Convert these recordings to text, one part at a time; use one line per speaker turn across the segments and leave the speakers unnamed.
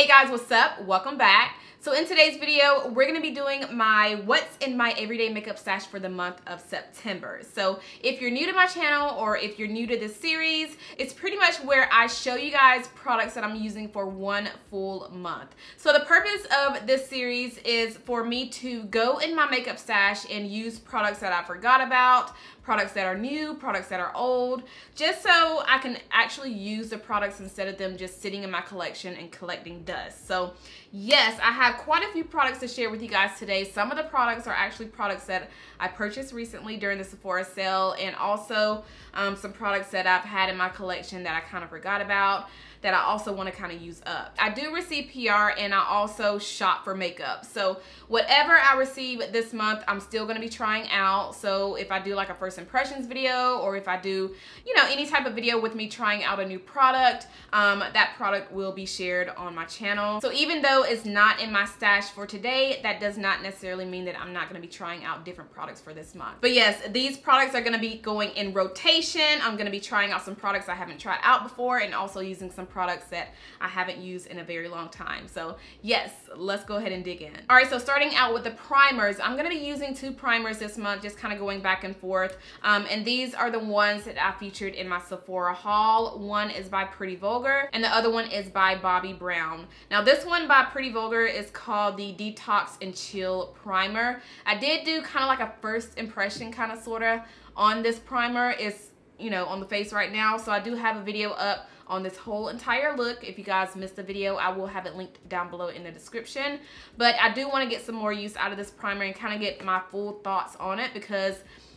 Hey guys, what's up? Welcome back. So in today's video, we're gonna be doing my what's in my everyday makeup stash for the month of September. So if you're new to my channel or if you're new to this series, it's pretty much where I show you guys products that I'm using for one full month. So the purpose of this series is for me to go in my makeup stash and use products that I forgot about, products that are new, products that are old, just so I can actually use the products instead of them just sitting in my collection and collecting dust. So yes, I have quite a few products to share with you guys today. Some of the products are actually products that I purchased recently during the Sephora sale and also um, some products that I've had in my collection that I kind of forgot about that I also want to kind of use up. I do receive PR and I also shop for makeup. So whatever I receive this month, I'm still going to be trying out. So if I do like a first impressions video or if I do, you know, any type of video with me trying out a new product, um, that product will be shared on my channel. So even though it's not in my stash for today, that does not necessarily mean that I'm not going to be trying out different products for this month. But yes, these products are going to be going in rotation. I'm going to be trying out some products I haven't tried out before and also using some products that I haven't used in a very long time. So yes, let's go ahead and dig in. All right, so starting out with the primers, I'm gonna be using two primers this month, just kind of going back and forth. Um, and these are the ones that I featured in my Sephora haul. One is by Pretty Vulgar and the other one is by Bobbi Brown. Now this one by Pretty Vulgar is called the Detox and Chill Primer. I did do kind of like a first impression kind of sort of on this primer. It's you know, on the face right now. So I do have a video up on this whole entire look. If you guys missed the video, I will have it linked down below in the description. But I do want to get some more use out of this primer and kind of get my full thoughts on it because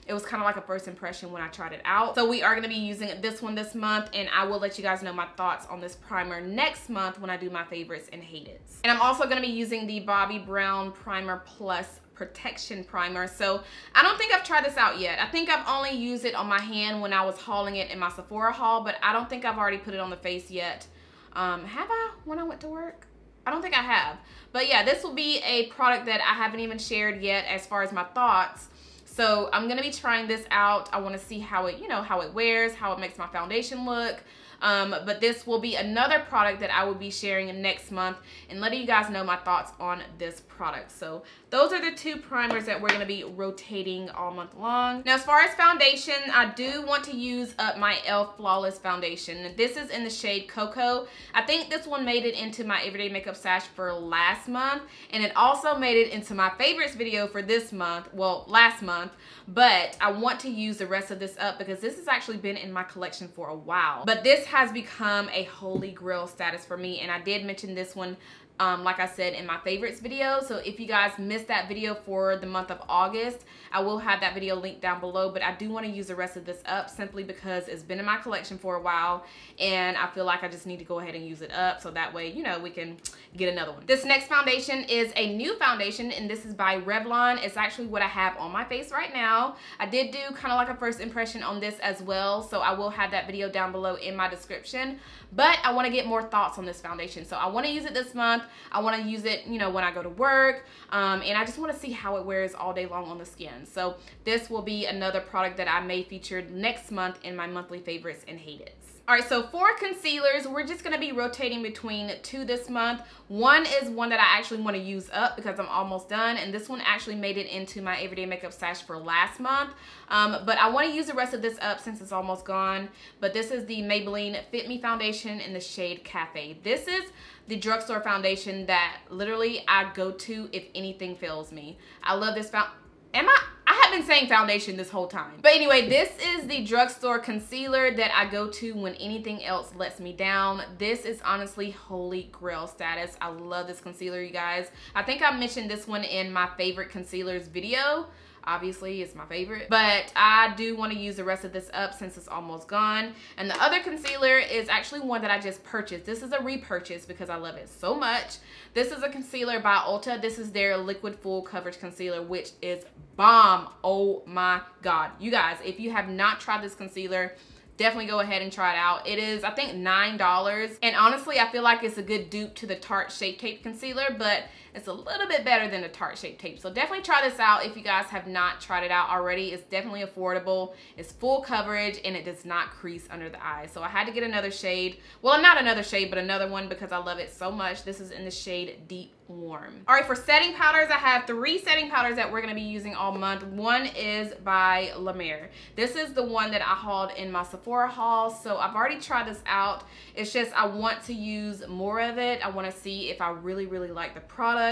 it was kind of like a first impression when I tried it out. So we are going to be using this one this month and I will let you guys know my thoughts on this primer next month when I do my favorites and hated. And I'm also going to be using the Bobbi Brown Primer Plus protection primer. So I don't think I've tried this out yet. I think I've only used it on my hand when I was hauling it in my Sephora haul but I don't think I've already put it on the face yet. Um, have I when I went to work? I don't think I have. But yeah this will be a product that I haven't even shared yet as far as my thoughts so I'm gonna be trying this out. I want to see how it you know how it wears how it makes my foundation look um, but this will be another product that I will be sharing next month and letting you guys know my thoughts on this product. So those are the two primers that we're going to be rotating all month long. Now, as far as foundation, I do want to use up my e.l.f. Flawless Foundation. This is in the shade Cocoa. I think this one made it into my everyday makeup stash for last month. And it also made it into my favorites video for this month. Well, last month. But I want to use the rest of this up because this has actually been in my collection for a while. But this has become a holy grail status for me. And I did mention this one um, like I said in my favorites video. So if you guys missed that video for the month of August, I will have that video linked down below. But I do want to use the rest of this up simply because it's been in my collection for a while. And I feel like I just need to go ahead and use it up. So that way, you know, we can get another one. This next foundation is a new foundation. And this is by Revlon. It's actually what I have on my face right now. I did do kind of like a first impression on this as well. So I will have that video down below in my description. But I want to get more thoughts on this foundation. So I want to use it this month. I want to use it, you know, when I go to work. Um, and I just want to see how it wears all day long on the skin. So this will be another product that I may feature next month in my monthly favorites and hated. All right, so for concealers, we're just gonna be rotating between two this month. One is one that I actually wanna use up because I'm almost done, and this one actually made it into my everyday makeup stash for last month. Um, but I wanna use the rest of this up since it's almost gone. But this is the Maybelline Fit Me Foundation in the shade Cafe. This is the drugstore foundation that literally I go to if anything fails me. I love this found. Am I? I have been saying foundation this whole time. But anyway, this is the drugstore concealer that I go to when anything else lets me down. This is honestly holy grail status. I love this concealer, you guys. I think I mentioned this one in my favorite concealers video obviously it's my favorite. But I do want to use the rest of this up since it's almost gone. And the other concealer is actually one that I just purchased. This is a repurchase because I love it so much. This is a concealer by Ulta. This is their liquid full coverage concealer which is bomb. Oh my god. You guys if you have not tried this concealer definitely go ahead and try it out. It is, I think, $9. And honestly, I feel like it's a good dupe to the Tarte Shape Tape Concealer, but it's a little bit better than the Tarte Shape Tape. So definitely try this out if you guys have not tried it out already. It's definitely affordable. It's full coverage and it does not crease under the eye. So I had to get another shade. Well, not another shade, but another one because I love it so much. This is in the shade Deep warm. All right, for setting powders, I have three setting powders that we're gonna be using all month. One is by La Mer. This is the one that I hauled in my Sephora haul, so I've already tried this out. It's just I want to use more of it. I wanna see if I really, really like the product,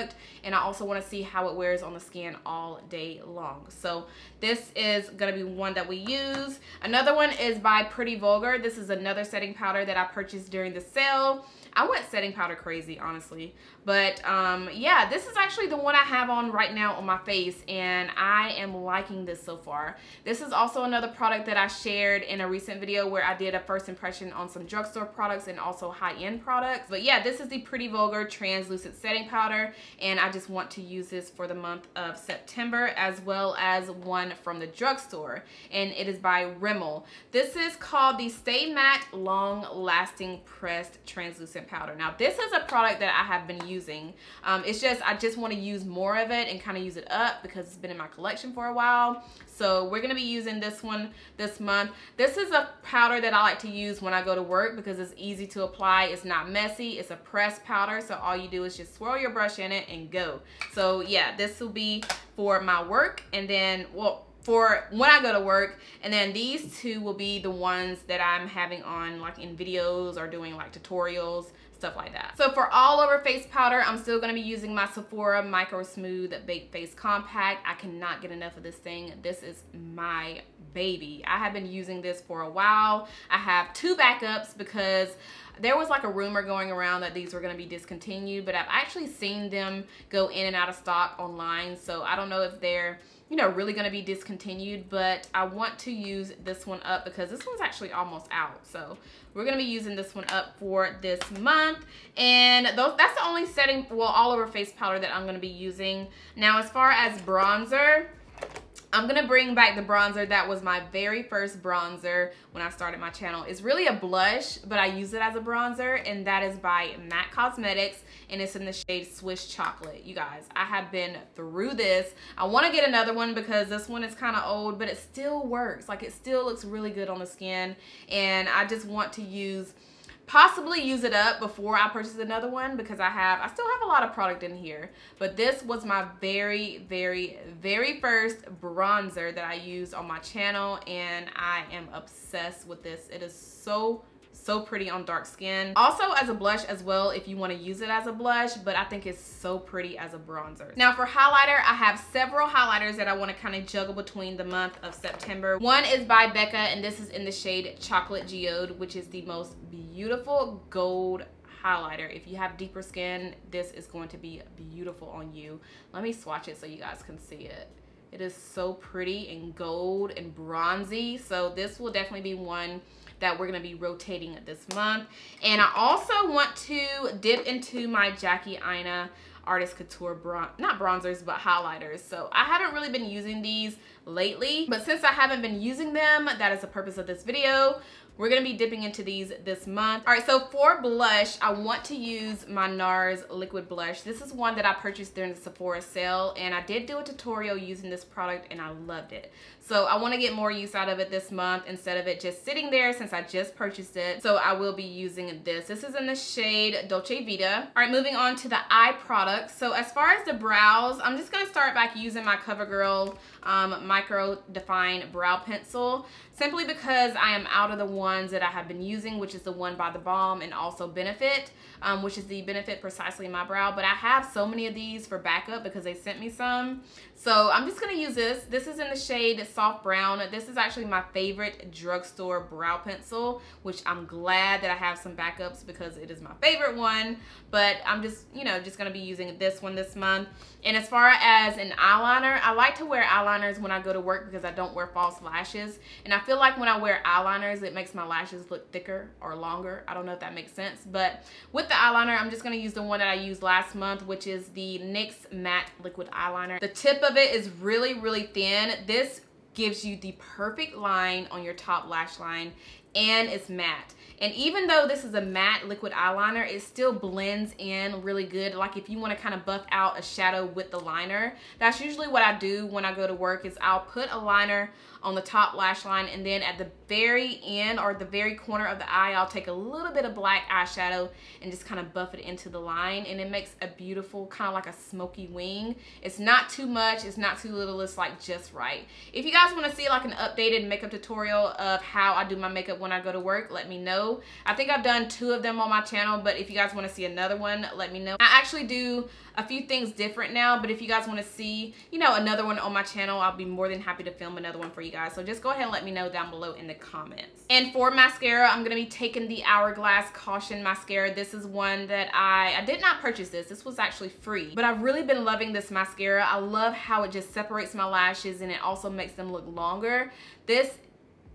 and I also wanna see how it wears on the skin all day long. So this is gonna be one that we use. Another one is by Pretty Vulgar. This is another setting powder that I purchased during the sale. I went setting powder crazy, honestly. But um, yeah, this is actually the one I have on right now on my face and I am liking this so far. This is also another product that I shared in a recent video where I did a first impression on some drugstore products and also high-end products. But yeah, this is the Pretty Vulgar Translucent Setting Powder and I just want to use this for the month of September as well as one from the drugstore and it is by Rimmel. This is called the Stay Matte Long Lasting Pressed Translucent Powder. Now this is a product that I have been using. Um, it's just, I just want to use more of it and kind of use it up because it's been in my collection for a while. So we're going to be using this one this month. This is a powder that I like to use when I go to work because it's easy to apply. It's not messy. It's a pressed powder. So all you do is just swirl your brush in it and go. So yeah, this will be for my work. And then, well, for when I go to work and then these two will be the ones that I'm having on like in videos or doing like tutorials stuff like that. So for all over face powder, I'm still gonna be using my Sephora Micro Smooth Baked Face Compact. I cannot get enough of this thing. This is my baby. I have been using this for a while. I have two backups because there was like a rumor going around that these were going to be discontinued, but I've actually seen them go in and out of stock online. So I don't know if they're you know, really going to be discontinued, but I want to use this one up because this one's actually almost out. So we're going to be using this one up for this month. And those, that's the only setting, well, all over face powder that I'm going to be using. Now, as far as bronzer, I'm to bring back the bronzer that was my very first bronzer when I started my channel. It's really a blush, but I use it as a bronzer, and that is by MAC Cosmetics, and it's in the shade Swiss Chocolate. You guys, I have been through this. I want to get another one because this one is kind of old, but it still works. Like, it still looks really good on the skin, and I just want to use possibly use it up before I purchase another one because I have, I still have a lot of product in here. But this was my very, very, very first bronzer that I used on my channel and I am obsessed with this. It is so so pretty on dark skin. Also as a blush as well if you want to use it as a blush, but I think it's so pretty as a bronzer. Now for highlighter, I have several highlighters that I want to kind of juggle between the month of September. One is by Becca and this is in the shade Chocolate Geode, which is the most beautiful gold highlighter. If you have deeper skin, this is going to be beautiful on you. Let me swatch it so you guys can see it. It is so pretty and gold and bronzy. So this will definitely be one that we're going to be rotating this month. And I also want to dip into my Jackie Aina Artist Couture, bron not bronzers, but highlighters. So I haven't really been using these lately, but since I haven't been using them, that is the purpose of this video. We're gonna be dipping into these this month. All right, so for blush, I want to use my NARS liquid blush. This is one that I purchased during the Sephora sale, and I did do a tutorial using this product, and I loved it. So I wanna get more use out of it this month instead of it just sitting there since I just purchased it. So I will be using this. This is in the shade Dolce Vita. All right, moving on to the eye products. So as far as the brows, I'm just gonna start back using my CoverGirl um, Micro Define Brow Pencil simply because I am out of the ones that I have been using, which is the one by the Balm and also Benefit, um, which is the Benefit Precisely My Brow. But I have so many of these for backup because they sent me some. So I'm just going to use this. This is in the shade Soft Brown. This is actually my favorite drugstore brow pencil, which I'm glad that I have some backups because it is my favorite one. But I'm just, you know, just going to be using this one this month. And as far as an eyeliner, I like to wear eyeliners when I go to work because I don't wear false lashes. And I feel like when I wear eyeliners, it makes my lashes look thicker or longer. I don't know if that makes sense. But with the eyeliner, I'm just going to use the one that I used last month, which is the NYX Matte Liquid Eyeliner. The tip of it is really, really thin. This gives you the perfect line on your top lash line and it's matte. And even though this is a matte liquid eyeliner, it still blends in really good. Like if you want to kind of buff out a shadow with the liner, that's usually what I do when I go to work is I'll put a liner on the top lash line and then at the very end or the very corner of the eye I'll take a little bit of black eyeshadow and just kind of buff it into the line and it makes a beautiful kind of like a smoky wing. It's not too much it's not too little it's like just right. If you guys want to see like an updated makeup tutorial of how I do my makeup when I go to work let me know. I think I've done two of them on my channel but if you guys want to see another one let me know. I actually do a few things different now but if you guys want to see you know another one on my channel I'll be more than happy to film another one for you guys. So just go ahead and let me know down below in the comments. And for mascara I'm gonna be taking the Hourglass Caution mascara. This is one that I I did not purchase this. This was actually free. But I've really been loving this mascara. I love how it just separates my lashes and it also makes them look longer. This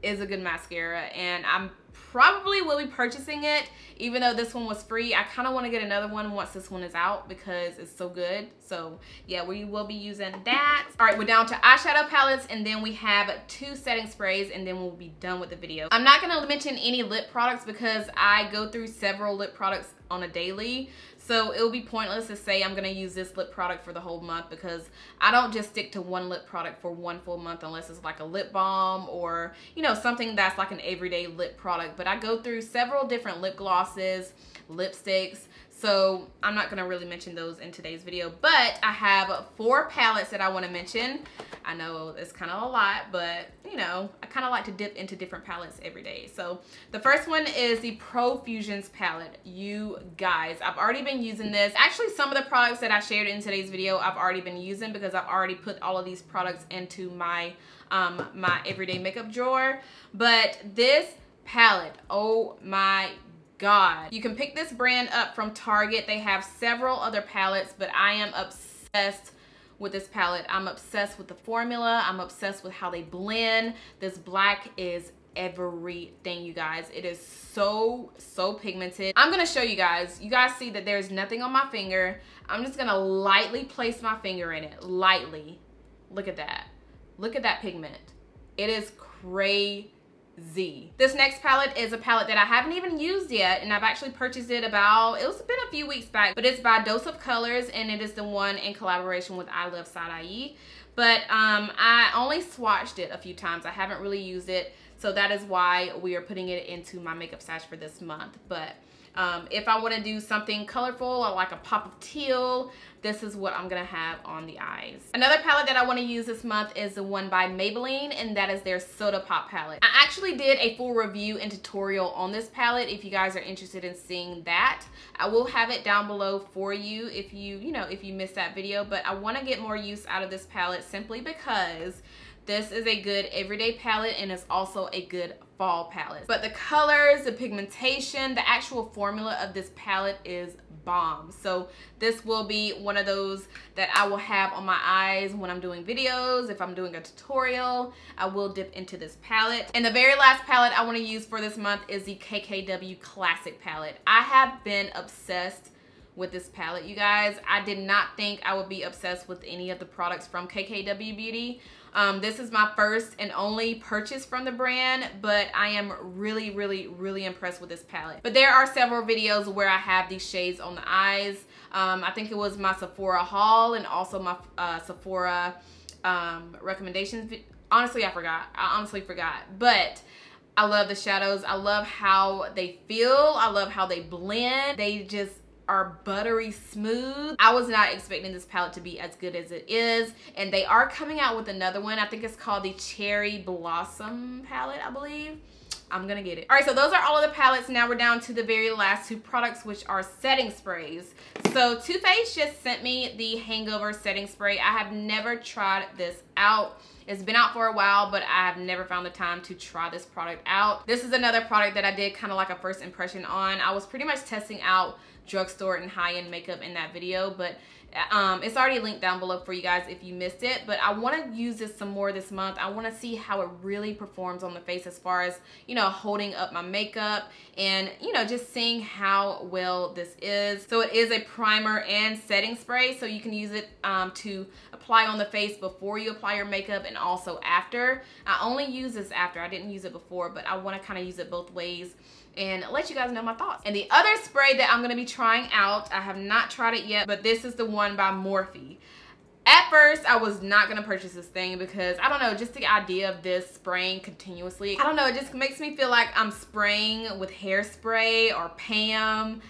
is a good mascara and I'm probably will be purchasing it even though this one was free. I kind of want to get another one once this one is out because it's so good. So yeah we will be using that. All right we're down to eyeshadow palettes and then we have two setting sprays and then we'll be done with the video. I'm not going to mention any lip products because i go through several lip products on a daily so it will be pointless to say I'm going to use this lip product for the whole month because I don't just stick to one lip product for one full month unless it's like a lip balm or, you know, something that's like an everyday lip product. But I go through several different lip glosses, lipsticks, so I'm not going to really mention those in today's video. But I have four palettes that I want to mention. I know it's kind of a lot, but you know, I kind of like to dip into different palettes every day. So the first one is the Profusions palette. You guys, I've already been using this. Actually, some of the products that I shared in today's video, I've already been using because I've already put all of these products into my, um, my everyday makeup drawer. But this palette, oh my god. You can pick this brand up from Target. They have several other palettes, but I am obsessed with this palette. I'm obsessed with the formula. I'm obsessed with how they blend. This black is everything you guys. It is so so pigmented. I'm gonna show you guys. You guys see that there's nothing on my finger. I'm just gonna lightly place my finger in it. Lightly. Look at that. Look at that pigment. It is crazy Z. This next palette is a palette that I haven't even used yet and I've actually purchased it about, it was been a few weeks back, but it's by Dose of Colors and it is the one in collaboration with iluvsarahii. But um, I only swatched it a few times. I haven't really used it. So that is why we are putting it into my makeup stash for this month. But um, if I want to do something colorful or like a pop of teal, this is what I'm going to have on the eyes. Another palette that I want to use this month is the one by Maybelline and that is their Soda Pop palette. I actually did a full review and tutorial on this palette if you guys are interested in seeing that. I will have it down below for you if you, you know, if you missed that video, but I want to get more use out of this palette simply because this is a good everyday palette and it's also a good fall palette. But the colors, the pigmentation, the actual formula of this palette is bomb. So this will be one of those that I will have on my eyes when I'm doing videos. If I'm doing a tutorial, I will dip into this palette. And the very last palette I want to use for this month is the KKW Classic palette. I have been obsessed with this palette, you guys. I did not think I would be obsessed with any of the products from KKW Beauty. Um, this is my first and only purchase from the brand, but I am really, really, really impressed with this palette. But there are several videos where I have these shades on the eyes. Um, I think it was my Sephora haul and also my uh, Sephora um, recommendations. Honestly, I forgot. I honestly forgot. But I love the shadows. I love how they feel. I love how they blend. They just are buttery smooth. I was not expecting this palette to be as good as it is. And they are coming out with another one. I think it's called the Cherry Blossom palette, I believe. I'm gonna get it. All right, so those are all of the palettes. Now we're down to the very last two products, which are setting sprays. So Too Faced just sent me the Hangover setting spray. I have never tried this out. It's been out for a while, but I have never found the time to try this product out. This is another product that I did kind of like a first impression on. I was pretty much testing out drugstore and high-end makeup in that video, but um, it's already linked down below for you guys if you missed it, but I want to use this some more this month. I want to see how it really performs on the face as far as, you know, holding up my makeup and, you know, just seeing how well this is. So it is a primer and setting spray, so you can use it um, to apply on the face before you apply your makeup and also after. I only use this after. I didn't use it before, but I want to kind of use it both ways and let you guys know my thoughts. And the other spray that I'm gonna be trying out, I have not tried it yet, but this is the one by Morphe. At first, I was not gonna purchase this thing because, I don't know, just the idea of this spraying continuously, I don't know, it just makes me feel like I'm spraying with hairspray or Pam.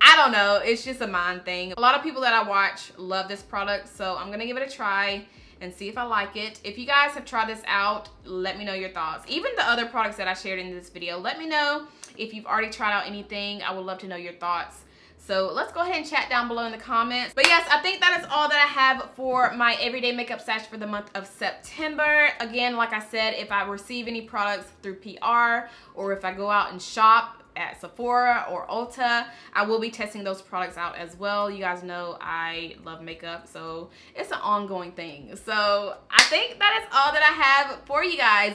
I don't know, it's just a mind thing. A lot of people that I watch love this product, so I'm gonna give it a try and see if I like it. If you guys have tried this out, let me know your thoughts. Even the other products that I shared in this video, let me know if you've already tried out anything, I would love to know your thoughts. So let's go ahead and chat down below in the comments. But yes, I think that is all that I have for my everyday makeup stash for the month of September. Again, like I said, if I receive any products through PR or if I go out and shop, at Sephora or Ulta. I will be testing those products out as well. You guys know I love makeup, so it's an ongoing thing. So I think that is all that I have for you guys.